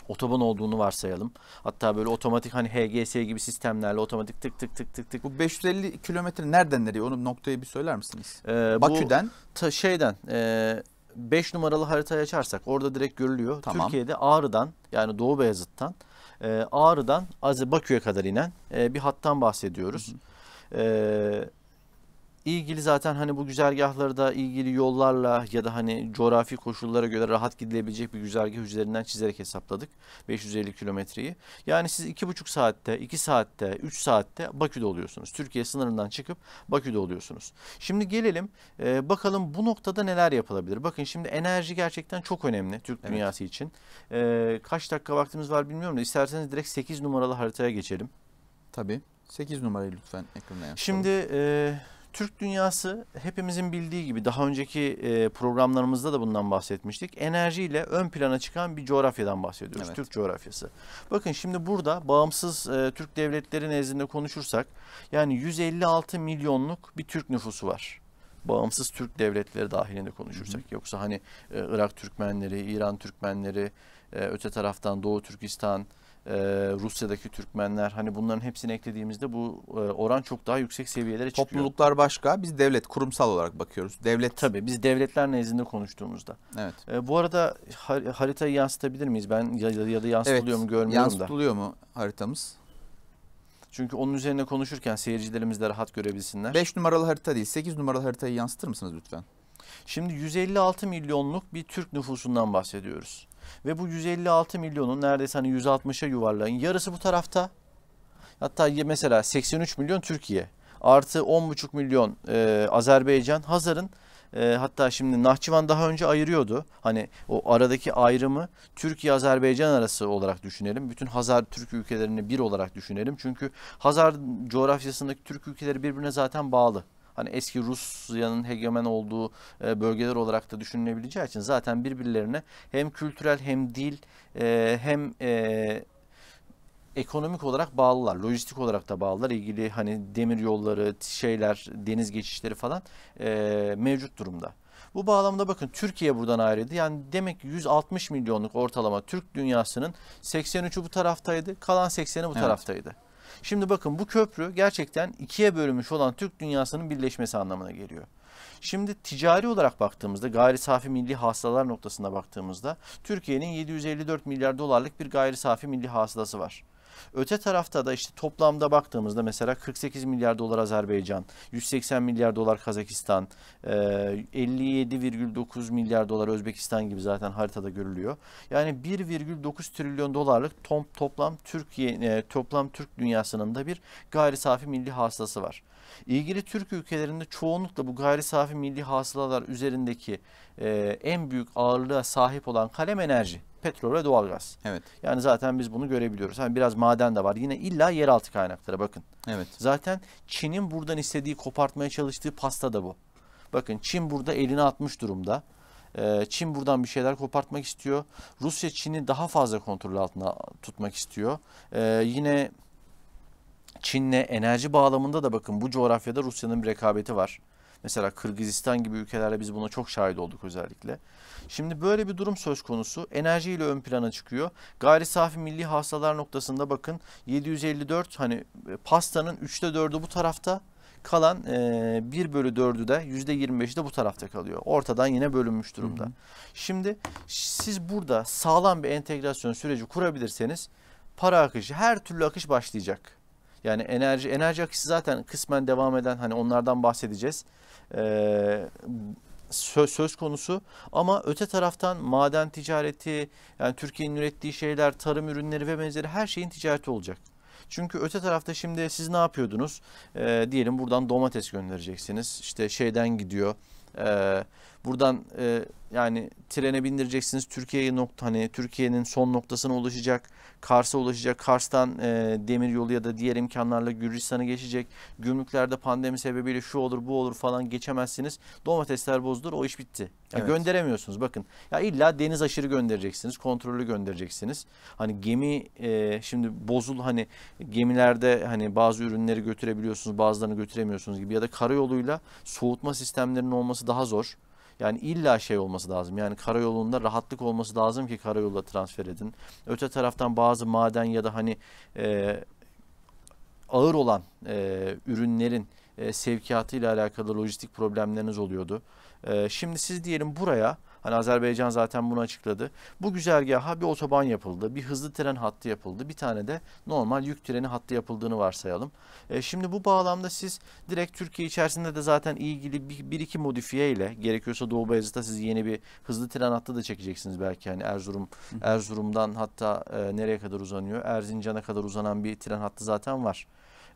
otoban olduğunu varsayalım. Hatta böyle otomatik hani HGS gibi sistemlerle otomatik tık tık tık tık tık. Bu 550 kilometre nereden nereye? Onu noktayı bir söyler misiniz? E, bu Bakü'den ta şeyden 5 numaralı haritayı açarsak orada direkt görülüyor. Tamam. Türkiye'de Ağrı'dan yani Doğu Beyazıt'tan e, Ağrı'dan Azi Bakü'ye kadar inen e, bir hattan bahsediyoruz. E, ilgili zaten hani bu güzergahları da ilgili yollarla ya da hani coğrafi koşullara göre rahat gidilebilecek bir güzergah üzerinden çizerek hesapladık 550 kilometreyi. Yani siz 2,5 saatte, 2 saatte, 3 saatte Bakü'de oluyorsunuz. Türkiye sınırından çıkıp Bakü'de oluyorsunuz. Şimdi gelelim e, bakalım bu noktada neler yapılabilir. Bakın şimdi enerji gerçekten çok önemli Türk Evet. dünyası için. E, kaç dakika vaktimiz var bilmiyorum da isterseniz direkt 8 numaralı haritaya geçelim. tabii. 8 numarayı lütfen ekrana yansıtalım. Şimdi e, Türk dünyası hepimizin bildiği gibi daha önceki e, programlarımızda da bundan bahsetmiştik. Enerjiyle ön plana çıkan bir coğrafyadan bahsediyoruz. Evet. Türk coğrafyası. Bakın şimdi burada bağımsız e, Türk devletleri nezdinde konuşursak yani 156 milyonluk bir Türk nüfusu var. Bağımsız Türk devletleri dahilinde konuşursak. Yoksa hani e, Irak Türkmenleri, İran Türkmenleri, e, öte taraftan Doğu Türkistan, e, Rusya'daki Türkmenler hani bunların hepsini eklediğimizde bu e, oran çok daha yüksek seviyelere çıkıyor. Topluluklar başka. Biz devlet, kurumsal olarak bakıyoruz. Devlet. Tabii biz devletler nezdinde konuştuğumuzda. Evet. E, bu arada har- haritayı yansıtabilir miyiz? Ben ya, ya- da yansıtılıyor Evet, mu görmüyorum da. Yansıtılıyor mu haritamız? Çünkü onun üzerine konuşurken seyircilerimiz de rahat görebilsinler. 5 numaralı harita değil, 8 numaralı haritayı yansıtır mısınız lütfen? Şimdi 156 milyonluk bir Türk nüfusundan bahsediyoruz. Ve bu 156 milyonun neredeyse hani 160'a yuvarlayın. Yarısı bu tarafta. Hatta mesela 83 milyon Türkiye. Artı 10,5 milyon e, Azerbaycan. Hazar'ın e, hatta şimdi Nahçıvan daha önce ayırıyordu. Hani o aradaki ayrımı Türkiye-Azerbaycan arası olarak düşünelim. Bütün Hazar Türk ülkelerini bir olarak düşünelim. Çünkü Hazar coğrafyasındaki Türk ülkeleri birbirine zaten bağlı. Hani eski Rusya'nın hegemen olduğu e, bölgeler olarak da düşünülebileceği için zaten birbirlerine hem kültürel hem dil e, hem e, ekonomik olarak bağlılar. Lojistik olarak da bağlılar. İlgili hani demir yolları, şeyler, deniz geçişleri falan e, mevcut durumda. Bu bağlamda bakın Türkiye buradan ayrıydı. Yani demek ki 160 milyonluk ortalama Türk dünyasının 83'ü bu taraftaydı, kalan 80'i bu Evet. taraftaydı. Şimdi bakın bu köprü gerçekten ikiye bölünmüş olan Türk dünyasının birleşmesi anlamına geliyor. Şimdi ticari olarak baktığımızda gayri safi milli hasılalar noktasına baktığımızda Türkiye'nin 754 milyar dolarlık bir gayri safi milli hasılası var. Öte tarafta da işte toplamda baktığımızda mesela 48 milyar dolar Azerbaycan, 180 milyar dolar Kazakistan, e, 57,9 milyar dolar Özbekistan gibi zaten haritada görülüyor. Yani 1,9 trilyon dolarlık toplam Türkiye e, toplam Türk dünyasının da bir gayri safi milli hasılası var. İlgili Türk ülkelerinde çoğunlukla bu gayri safi milli hasılalar üzerindeki e, en büyük ağırlığa sahip olan kalem enerji, petrol ve doğalgaz. Evet. Yani zaten biz bunu görebiliyoruz. Hani biraz maden de var. Yine illa yeraltı kaynakları bakın. Evet. Zaten Çin'in buradan istediği kopartmaya çalıştığı pasta da bu. Bakın Çin burada elini atmış durumda. Ee, Çin buradan bir şeyler kopartmak istiyor. Rusya Çin'i daha fazla kontrol altına tutmak istiyor. Ee, yine Çin'le enerji bağlamında da bakın bu coğrafyada Rusya'nın bir rekabeti var. Mesela Kırgızistan gibi ülkelerle biz buna çok şahit olduk özellikle. Şimdi böyle bir durum söz konusu. Enerjiyle ön plana çıkıyor. Gayri safi milli hasılalar noktasında bakın 754 hani e, pastanın 3'te 4'ü bu tarafta kalan e, 1 bölü 4'ü de %25'i de bu tarafta kalıyor. Ortadan yine bölünmüş durumda. Hı hı. Şimdi siz burada sağlam bir entegrasyon süreci kurabilirseniz para akışı her türlü akış başlayacak. Yani enerji enerji akışı zaten kısmen devam eden hani onlardan bahsedeceğiz. Ee, söz, söz konusu ama öte taraftan maden ticareti yani Türkiye'nin ürettiği şeyler tarım ürünleri ve benzeri her şeyin ticareti olacak. Çünkü öte tarafta şimdi siz ne yapıyordunuz? Ee, diyelim buradan domates göndereceksiniz. İşte şeyden gidiyor. Ee, Buradan e, yani trene bindireceksiniz. Türkiye'ye nokta hani Türkiye'nin son noktasına ulaşacak. Kars'a ulaşacak. Kars'tan e, demir yolu ya da diğer imkanlarla Gürcistan'a geçecek. Gümrüklerde pandemi sebebiyle şu olur bu olur falan geçemezsiniz. Domatesler bozulur o iş bitti. Ya Evet. Gönderemiyorsunuz bakın. Ya illa deniz aşırı göndereceksiniz. Kontrollü göndereceksiniz. Hani gemi e, şimdi bozul hani gemilerde hani bazı ürünleri götürebiliyorsunuz bazılarını götüremiyorsunuz gibi ya da karayoluyla soğutma sistemlerinin olması daha zor. Yani illa şey olması lazım. Yani karayolunda rahatlık olması lazım ki karayoluyla transfer edin. Öte taraftan bazı maden ya da hani e, ağır olan e, ürünlerin e, sevkiyatı ile alakalı lojistik problemleriniz oluyordu. E, şimdi siz diyelim buraya hani Azerbaycan zaten bunu açıkladı. Bu güzergaha bir otoban yapıldı, bir hızlı tren hattı yapıldı, bir tane de normal yük treni hattı yapıldığını varsayalım. E, şimdi bu bağlamda siz direkt Türkiye içerisinde de zaten ilgili bir, bir iki modifiye ile gerekiyorsa Doğu Beyazıt'ta siz yeni bir hızlı tren hattı da çekeceksiniz belki hani Erzurum Erzurum'dan hatta e, nereye kadar uzanıyor? Erzincan'a kadar uzanan bir tren hattı zaten var.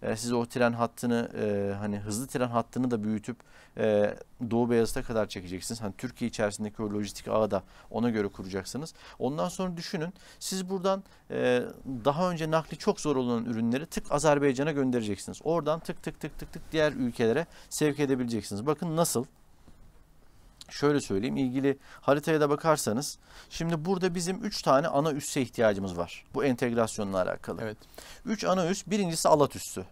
E, siz o tren hattını e, hani hızlı tren hattını da büyütüp e, Doğu Beyazıt'a kadar çekeceksiniz. Hani Türkiye içerisindeki o lojistik ağı da ona göre kuracaksınız. Ondan sonra düşünün siz buradan e, daha önce nakli çok zor olan ürünleri tık Azerbaycan'a göndereceksiniz. Oradan tık tık tık tık tık diğer ülkelere sevk edebileceksiniz. Bakın nasıl? Şöyle söyleyeyim ilgili haritaya da bakarsanız şimdi burada bizim 3 tane ana üsse ihtiyacımız var. Bu entegrasyonla alakalı. Evet. 3 ana üs. Birincisi Alat üssü.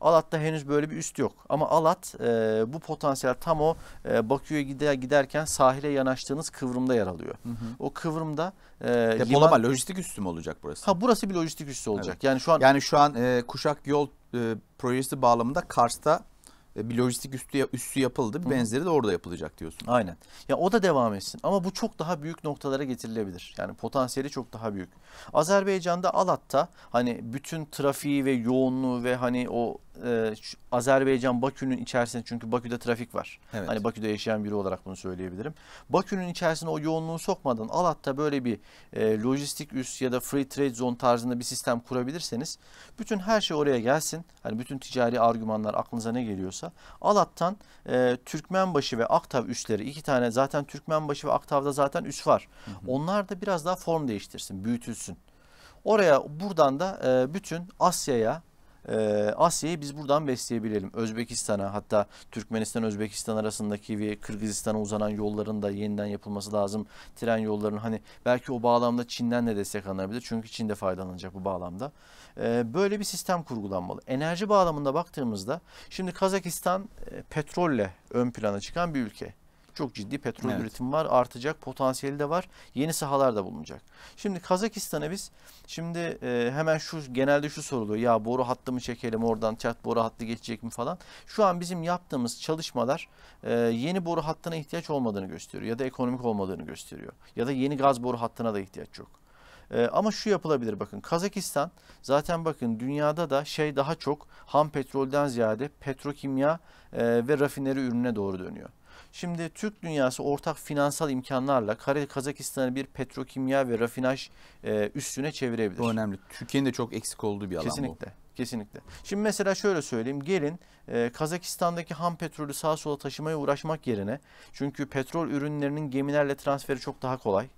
Alat'ta henüz böyle bir üst yok. Ama Alat e, bu potansiyel tam o e, Bakü'ye gider, giderken sahile yanaştığınız kıvrımda yer alıyor. O kıvrımda e, Depolama, liman- lojistik üssü mü olacak burası? Ha burası bir lojistik üssü olacak. Yani şu an Yani şu an e, Kuşak Yol e, projesi bağlamında Kars'ta bir lojistik üssü, üssü yapıldı. Bir benzeri de orada yapılacak diyorsun. Aynen. Ya o da devam etsin ama bu çok daha büyük noktalara getirilebilir. Yani potansiyeli çok daha büyük. Azerbaycan'da Alat'ta hani bütün trafiği ve yoğunluğu ve hani o e, Azerbaycan Bakü'nün içerisinde çünkü Bakü'de trafik var. Evet. Hani Bakü'de yaşayan biri olarak bunu söyleyebilirim. Bakü'nün içerisine o yoğunluğu sokmadan Alat'ta böyle bir e, lojistik üs ya da free trade zone tarzında bir sistem kurabilirseniz bütün her şey oraya gelsin. Hani bütün ticari argümanlar aklınıza ne geliyorsa Alat'tan e, Türkmenbaşı ve Aktav üsleri iki tane zaten Türkmenbaşı ve Aktav'da zaten üs var. Onlar da biraz daha form değiştirsin, büyütülsün. Oraya buradan da e, bütün Asya'ya e, Asya'yı biz buradan besleyebilelim. Özbekistan'a hatta Türkmenistan Özbekistan arasındaki ve Kırgızistan'a uzanan yolların da yeniden yapılması lazım. Tren yollarının hani belki o bağlamda Çin'den de destek alınabilir. Çünkü Çin de faydalanacak bu bağlamda. E, böyle bir sistem kurgulanmalı. Enerji bağlamında baktığımızda şimdi Kazakistan e, petrolle ön plana çıkan bir ülke. Çok ciddi petrol Evet. üretimi var, artacak, potansiyeli de var. Yeni sahalar da bulunacak. Şimdi Kazakistan'a biz şimdi e, hemen şu genelde şu soruluyor. Ya boru hattı mı çekelim oradan çat boru hattı geçecek mi falan. Şu an bizim yaptığımız çalışmalar e, yeni boru hattına ihtiyaç olmadığını gösteriyor ya da ekonomik olmadığını gösteriyor. Ya da yeni gaz boru hattına da ihtiyaç yok. E, ama şu yapılabilir bakın Kazakistan zaten bakın dünyada da şey daha çok ham petrolden ziyade petrokimya e, ve rafineri ürüne doğru dönüyor. Şimdi Türk dünyası ortak finansal imkanlarla Kare Kazakistan'ı bir petrokimya ve rafinaj e, üstüne çevirebilir. Bu önemli. Türkiye'nin de çok eksik olduğu bir alan bu. Kesinlikle. Kesinlikle. Şimdi mesela şöyle söyleyeyim. Gelin e, Kazakistan'daki ham petrolü sağa sola taşımaya uğraşmak yerine çünkü petrol ürünlerinin gemilerle transferi çok daha kolay.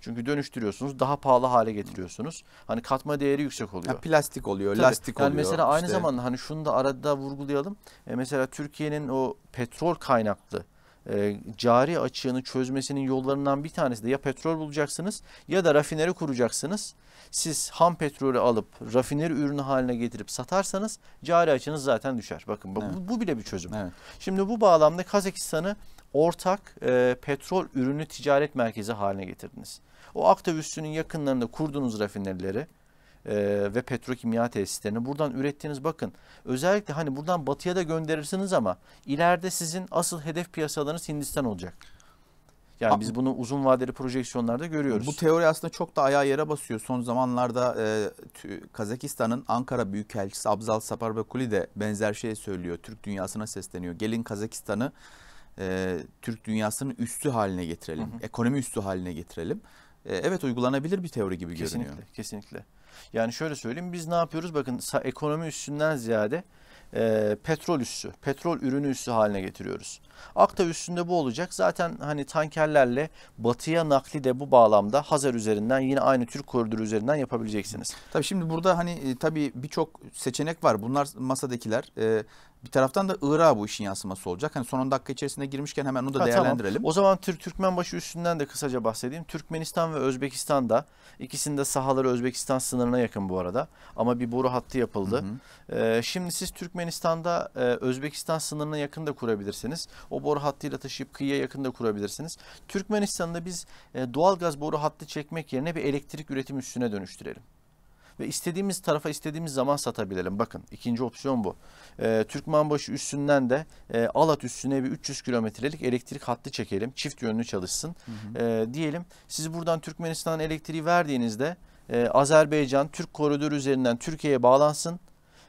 Çünkü dönüştürüyorsunuz, daha pahalı hale getiriyorsunuz. Hani katma değeri yüksek oluyor. Ya plastik oluyor, Tabii. lastik yani oluyor. Mesela aynı işte. zamanda hani şunu da arada vurgulayalım. E, mesela Türkiye'nin o petrol kaynaklı e, cari açığını çözmesinin yollarından bir tanesi de ya petrol bulacaksınız ya da rafineri kuracaksınız. Siz ham petrolü alıp rafineri ürünü haline getirip satarsanız cari açınız zaten düşer. Bakın bu, Evet. bu bile bir çözüm. Evet. Şimdi bu bağlamda Kazakistan'ı ortak e, petrol ürünü ticaret merkezi haline getirdiniz. O Aktav üssünün yakınlarında kurduğunuz rafinerileri e, ve petrokimya tesislerini buradan ürettiğiniz bakın özellikle hani buradan batıya da gönderirsiniz ama ileride sizin asıl hedef piyasalarınız Hindistan olacak. Yani biz bunu uzun vadeli projeksiyonlarda görüyoruz. Bu teori aslında çok da ayağa yere basıyor. Son zamanlarda e, Kazakistan'ın Ankara Büyükelçisi Abzal Saparbekuli de benzer şey söylüyor. Türk dünyasına sesleniyor. Gelin Kazakistan'ı e, Türk dünyasının üssü haline getirelim. Hı hı. Ekonomi üssü haline getirelim. E, evet uygulanabilir bir teori gibi Kesinlikle, görünüyor. kesinlikle. Yani şöyle söyleyeyim biz ne yapıyoruz? Bakın ekonomi üssünden ziyade e, petrol üssü, petrol ürünü üssü haline getiriyoruz. Aktav üstünde bu olacak. Zaten hani tankerlerle batıya nakli de bu bağlamda Hazar üzerinden yine aynı Türk koridoru üzerinden yapabileceksiniz. Tabii şimdi burada hani e, tabii birçok seçenek var. Bunlar masadakiler. E, bir taraftan da Irak'a bu işin yansıması olacak. Hani son 10 dakika içerisinde girmişken hemen onu da Ha, tamam. değerlendirelim. O zaman Türk Türkmenbaşı üstünden de kısaca bahsedeyim. Türkmenistan ve Özbekistan'da ikisinde sahaları Özbekistan sınırına yakın bu arada. Ama bir boru hattı yapıldı. Hı hı. Ee, şimdi siz Türkmenistan'da e, Özbekistan sınırına yakın da kurabilirsiniz. O boru hattıyla taşıyıp kıyıya yakın da kurabilirsiniz. Türkmenistan'da biz e, doğalgaz boru hattı çekmek yerine bir elektrik üretim üstüne dönüştürelim. Ve istediğimiz tarafa istediğimiz zaman satabilelim. Bakın ikinci opsiyon bu. Ee, Türkmenbaşı üstünden de e, Alat üstüne bir 300 kilometrelik elektrik hattı çekelim. Çift yönlü çalışsın. Ee, diyelim siz buradan Türkmenistan'dan elektriği verdiğinizde e, Azerbaycan Türk koridoru üzerinden Türkiye'ye bağlansın.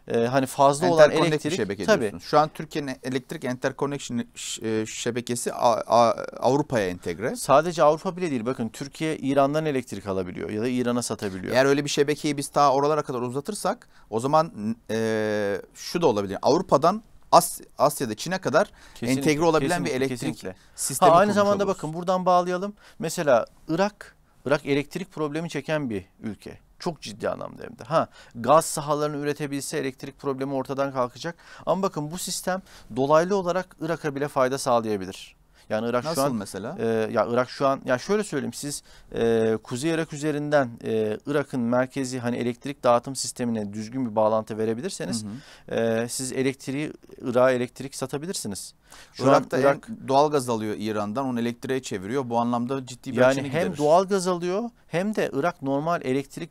E, hani fazla olan elektrik şebeke tabii diyorsunuz. Şu an Türkiye'nin elektrik interconnection e, şebekesi Avrupa'ya entegre. sadece Avrupa bile değil. Bakın Türkiye İran'dan elektrik alabiliyor ya da İran'a satabiliyor. Eğer öyle bir şebekeyi biz ta oralara kadar uzatırsak o zaman e, şu da olabilir. Avrupa'dan As- Asya'da Çin'e kadar Kesinlikle, entegre olabilen bir elektrik kesinlikle. sistemi Ha, aynı zamanda oluruz. bakın buradan bağlayalım. Mesela Irak, Irak elektrik problemi çeken bir ülke. Çok ciddi anlamda hem de. Ha, gaz sahalarını üretebilse elektrik problemi ortadan kalkacak. Ama bakın bu sistem dolaylı olarak Irak'a bile fayda sağlayabilir. Yani Irak Nasıl şu an mesela? e, ya Irak şu an ya şöyle söyleyeyim siz e, Kuzey Irak üzerinden e, Irak'ın merkezi hani elektrik dağıtım sistemine düzgün bir bağlantı verebilirseniz Hı hı. e, siz elektriği Irak'a elektrik satabilirsiniz. Şu Irak'ta Irak doğal gaz alıyor İran'dan, onu elektriğe çeviriyor. Bu anlamda ciddi bir Yani hem giderir. doğal gaz alıyor hem de Irak normal elektrik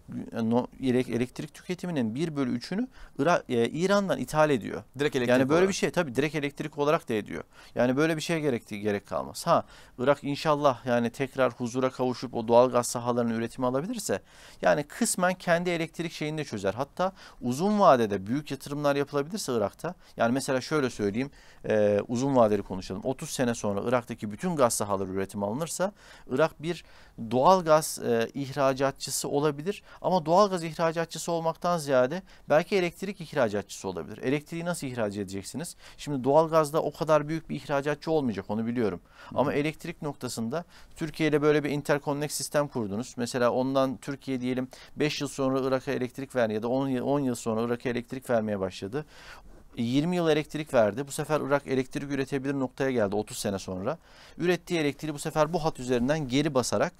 elektrik tüketiminin 1 bölü 3'ünü Irak, e, İran'dan ithal ediyor. direkt elektrik Yani böyle olarak. bir şey tabii direkt elektrik olarak da ediyor. Yani böyle bir şeye gerek, gerek kalmaz. Ha Irak inşallah yani tekrar huzura kavuşup o doğal gaz sahalarının üretimi alabilirse yani kısmen kendi elektrik şeyini de çözer. Hatta uzun vadede büyük yatırımlar yapılabilirse Irak'ta yani mesela şöyle söyleyeyim e, uzun vadeli konuşalım. 30 sene sonra Irak'taki bütün gaz sahaları üretime alınırsa Irak bir doğal gaz e, ihracatçısı olabilir ama doğal gaz ihracatçısı olmaktan ziyade belki elektrik ihracatçısı olabilir. Elektriği nasıl ihraç edeceksiniz? Şimdi doğal gazda o kadar büyük bir ihracatçı olmayacak onu biliyorum. Ama elektrik noktasında Türkiye ile böyle bir interconnect sistem kurdunuz. Mesela ondan Türkiye diyelim 5 yıl sonra Irak'a elektrik ver ya da 10 yıl, 10 yıl sonra Irak'a elektrik vermeye başladı. 20 yıl elektrik verdi. Bu sefer Irak elektrik üretebilir noktaya geldi 30 sene sonra. Ürettiği elektriği bu sefer bu hat üzerinden geri basarak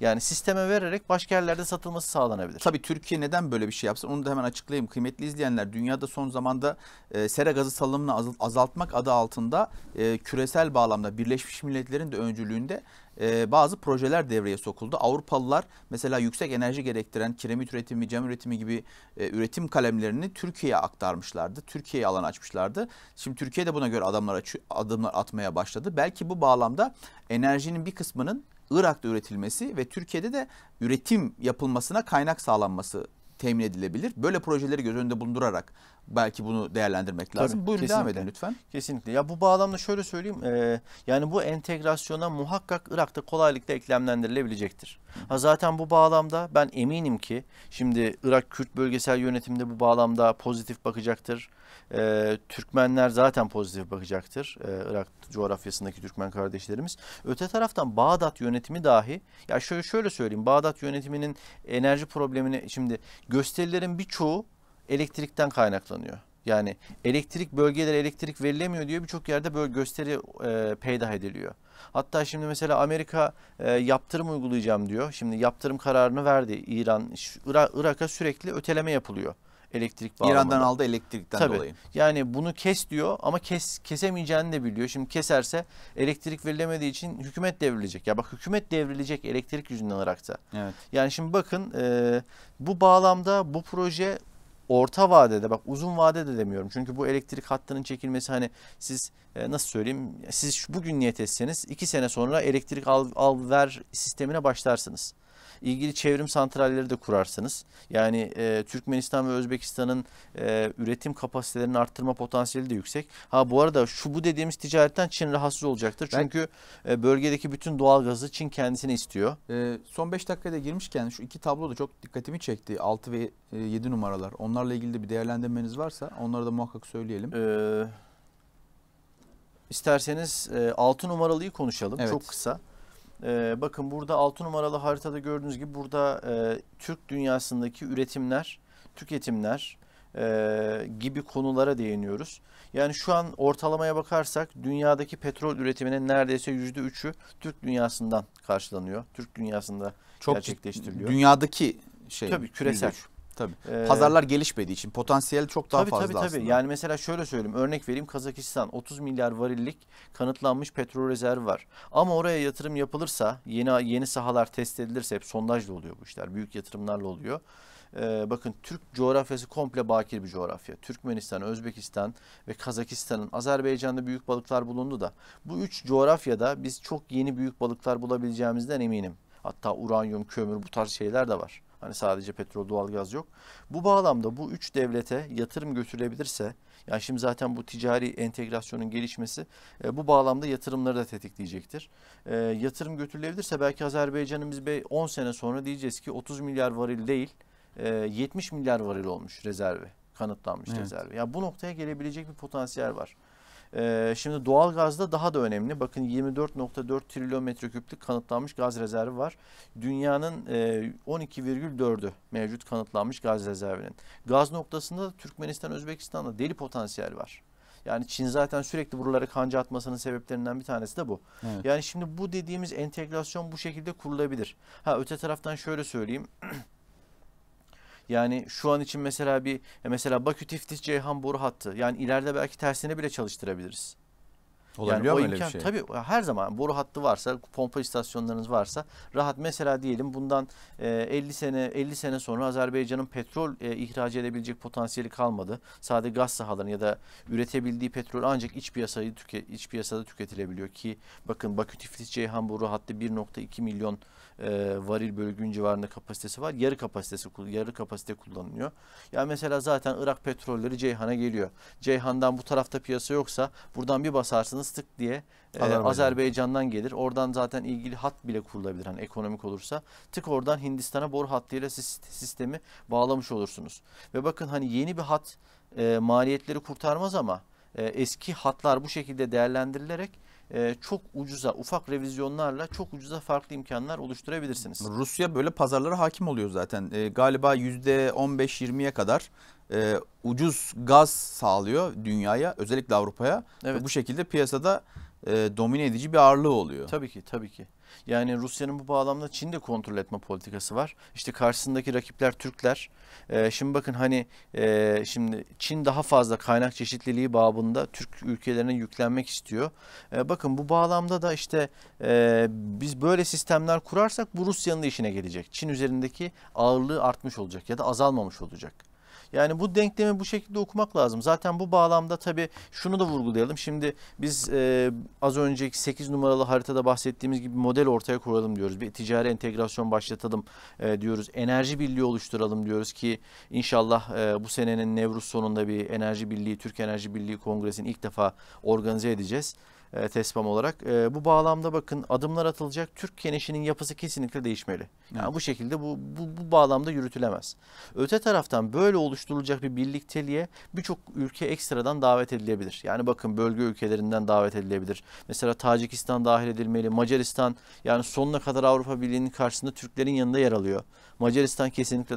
yani sisteme vererek başka yerlerde satılması sağlanabilir. Tabii Türkiye neden böyle bir şey yapsın onu da hemen açıklayayım. Kıymetli izleyenler dünyada son zamanda e, sera gazı salımını azal- azaltmak adı altında e, küresel bağlamda Birleşmiş Milletler'in de öncülüğünde e, bazı projeler devreye sokuldu. Avrupalılar mesela yüksek enerji gerektiren kiremit üretimi, cam üretimi gibi e, üretim kalemlerini Türkiye'ye aktarmışlardı. Türkiye'ye alan açmışlardı. Şimdi Türkiye de buna göre adımlar, açı- adımlar atmaya başladı. Belki bu bağlamda enerjinin bir kısmının Irak'ta üretilmesi ve Türkiye'de de üretim yapılmasına kaynak sağlanması temin edilebilir. Böyle projeleri göz önünde bulundurarak belki bunu değerlendirmek lazım. Tabii, Buyurun devam kesinlikle. edin lütfen. Kesinlikle. Ya bu bağlamda şöyle söyleyeyim. eee, yani bu entegrasyona muhakkak Irak'ta kolaylıkla eklemlendirilebilecektir. Ha zaten bu bağlamda ben eminim ki şimdi Irak Kürt bölgesel yönetimde bu bağlamda pozitif bakacaktır. Eee, Türkmenler zaten pozitif bakacaktır. Eee, Irak coğrafyasındaki Türkmen kardeşlerimiz. Öte taraftan Bağdat yönetimi dahi ya şöyle şöyle söyleyeyim. Bağdat yönetiminin enerji problemini şimdi gösterilerin birçoğu elektrikten kaynaklanıyor. Yani elektrik bölgelere elektrik verilemiyor diyor birçok yerde böyle gösteri e, peydah ediliyor. Hatta şimdi mesela Amerika e, yaptırım uygulayacağım diyor. Şimdi yaptırım kararını verdi İran, Irak'a sürekli öteleme yapılıyor elektrik bağlamında. İran'dan aldığı elektrikten Tabii. dolayı. Yani bunu kes diyor ama kes kesemeyeceğini de biliyor. Şimdi keserse elektrik verilemediği için hükümet devrilecek. Ya bak hükümet devrilecek elektrik yüzünden Irak'ta. Evet. Yani şimdi bakın e, bu bağlamda bu proje orta vadede bak uzun vadede demiyorum. Çünkü bu elektrik hattının çekilmesi hani siz e, nasıl söyleyeyim siz bugün niyet etseniz iki sene sonra elektrik al, al ver sistemine başlarsınız. İlgili çevrim santralleri de kurarsınız. Yani e, Türkmenistan ve Özbekistan'ın e, üretim kapasitelerinin arttırma potansiyeli de yüksek. Ha bu arada şu bu dediğimiz ticaretten Çin rahatsız olacaktır. Ben- Çünkü e, bölgedeki bütün doğal gazı Çin kendisine istiyor. Ee, son 5 dakikada girmişken şu iki tablo da çok dikkatimi çekti. 6 ve 7 numaralar. Onlarla ilgili de bir değerlendirmeniz varsa onları da muhakkak söyleyelim. Ee, isterseniz e, 6 numaralıyı konuşalım Evet. çok kısa. E, bakın burada 6 numaralı haritada gördüğünüz gibi burada e, Türk dünyasındaki üretimler, tüketimler e, gibi konulara değiniyoruz. Yani şu an ortalamaya bakarsak dünyadaki petrol üretiminin neredeyse %3'ü Türk dünyasından karşılanıyor. Türk dünyasında Çok gerçekleştiriliyor. Dünyadaki şey. Tabii, küresel. yüzde üç. Tabii. Ee, Pazarlar gelişmediği için potansiyel çok daha tabii, fazla tabii, tabii. aslında. Yani mesela şöyle söyleyeyim örnek vereyim Kazakistan 30 milyar varillik kanıtlanmış petrol rezervi var. Ama oraya yatırım yapılırsa yeni yeni sahalar test edilirse hep sondajla oluyor bu işler büyük yatırımlarla oluyor. Ee, bakın Türk coğrafyası komple bakir bir coğrafya. Türkmenistan, Özbekistan ve Kazakistan'ın Azerbaycan'da büyük balıklar bulundu da bu üç coğrafyada biz çok yeni büyük balıklar bulabileceğimizden eminim. Hatta uranyum, kömür bu tarz şeyler de var. Hani sadece petrol, doğalgaz yok. Bu bağlamda bu üç devlete yatırım götürülebilirse, yani şimdi zaten bu ticari entegrasyonun gelişmesi e, bu bağlamda yatırımları da tetikleyecektir. E, yatırım götürülebilirse belki Azerbaycan'ın biz be- 10 sene sonra diyeceğiz ki 30 milyar varil değil, e, 70 milyar varil olmuş rezervi, kanıtlanmış Evet. rezervi. Yani bu noktaya gelebilecek bir potansiyel var. Ee, şimdi doğalgazda daha da önemli. Bakın 24.4 trilyon metreküplük kanıtlanmış gaz rezervi var. Dünyanın e, 12,4'ü mevcut kanıtlanmış gaz rezervinin. Gaz noktasında da Türkmenistan, Özbekistan'da deli potansiyel var. Yani Çin zaten sürekli buralara kanca atmasının sebeplerinden bir tanesi de bu. Evet. Yani şimdi bu dediğimiz entegrasyon bu şekilde kurulabilir. Ha öte taraftan şöyle söyleyeyim. Yani şu an için mesela bir e, mesela Bakü Tiflis Ceyhan boru hattı. Yani ileride belki tersine bile çalıştırabiliriz. Olabiliyor yani mu öyle bir şey? tabii her zaman boru hattı varsa, pompa istasyonlarınız varsa rahat mesela diyelim bundan e, 50 sene 50 sene sonra Azerbaycan'ın petrol e, ihraç edebilecek potansiyeli kalmadı. Sadece gaz sahalarının ya da üretebildiği petrol ancak iç piyasayı tüke, iç piyasada tüketilebiliyor ki bakın Bakü Tiflis Ceyhan boru hattı 1.2 milyon e, varil bölü gün civarında kapasitesi var. Yarı kapasitesi yarı kapasite kullanılıyor. Yani mesela zaten Irak petrolleri Ceyhan'a geliyor. Ceyhan'dan bu tarafta piyasa yoksa buradan bir basarsınız tık diye e, Azerbaycan. Azerbaycan'dan gelir. Oradan zaten ilgili hat bile kurulabilir hani ekonomik olursa. Tık oradan Hindistan'a boru hattıyla sis- sistemi bağlamış olursunuz. Ve bakın hani yeni bir hat e, maliyetleri kurtarmaz ama e, eski hatlar bu şekilde değerlendirilerek e, çok ucuza ufak revizyonlarla çok ucuza farklı imkanlar oluşturabilirsiniz. Rusya böyle pazarlara hakim oluyor zaten. Ee, galiba %15-20'ye kadar e, ucuz gaz sağlıyor dünyaya, özellikle Avrupa'ya. Evet. Ve bu şekilde piyasada e, domine edici bir ağırlığı oluyor. Tabii ki tabii ki. Yani Rusya'nın bu bağlamda Çin'i de kontrol etme politikası var. İşte karşısındaki rakipler Türkler. Ee, şimdi bakın hani e, şimdi Çin daha fazla kaynak çeşitliliği babında Türk ülkelerine yüklenmek istiyor. Ee, bakın bu bağlamda da işte e, biz böyle sistemler kurarsak bu Rusya'nın da işine gelecek. Çin üzerindeki ağırlığı artmış olacak ya da azalmamış olacak. Yani bu denklemi bu şekilde okumak lazım. Zaten bu bağlamda tabii şunu da vurgulayalım. Şimdi biz e, az önceki 8 numaralı haritada bahsettiğimiz gibi model ortaya koyalım diyoruz. Bir ticari entegrasyon başlatalım e, diyoruz. Enerji birliği oluşturalım diyoruz ki inşallah e, bu senenin Nevruz sonunda bir enerji birliği, Türk Enerji Birliği Kongresi'ni ilk defa organize edeceğiz. E, TESPAM olarak. E, bu bağlamda bakın adımlar atılacak. Türk Keneşi'nin yapısı kesinlikle değişmeli. Yani Evet. bu şekilde bu, bu, bu bağlamda yürütülemez. Öte taraftan böyle oluşturulacak bir birlikteliğe birçok ülke ekstradan davet edilebilir. Yani bakın bölge ülkelerinden davet edilebilir. Mesela Tacikistan dahil edilmeli. Macaristan yani sonuna kadar Avrupa Birliği'nin karşısında Türklerin yanında yer alıyor. Macaristan kesinlikle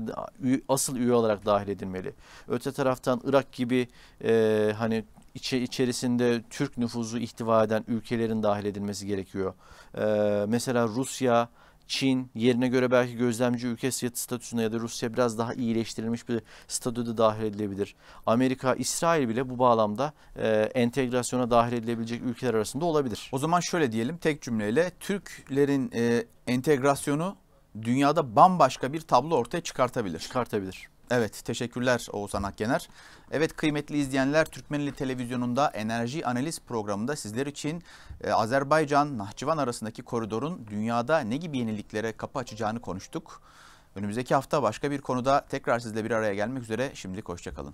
asıl üye olarak dahil edilmeli. Öte taraftan Irak gibi e, hani içe, içerisinde Türk nüfuzu ihtiva eden ülkelerin dahil edilmesi gerekiyor. E, mesela Rusya, Çin yerine göre belki gözlemci ülke statüsüne ya da Rusya biraz daha iyileştirilmiş bir statüde dahil edilebilir. Amerika, İsrail bile bu bağlamda e, entegrasyona dahil edilebilecek ülkeler arasında olabilir. O zaman şöyle diyelim tek cümleyle Türklerin e, entegrasyonu dünyada bambaşka bir tablo ortaya çıkartabilir. Çıkartabilir. Evet teşekkürler Oğuzhan Akgener. Evet kıymetli izleyenler Türkmenli Televizyonu'nda enerji analiz programında sizler için e, Azerbaycan Nahçıvan arasındaki koridorun dünyada ne gibi yeniliklere kapı açacağını konuştuk. Önümüzdeki hafta başka bir konuda tekrar sizle bir araya gelmek üzere şimdilik hoşçakalın.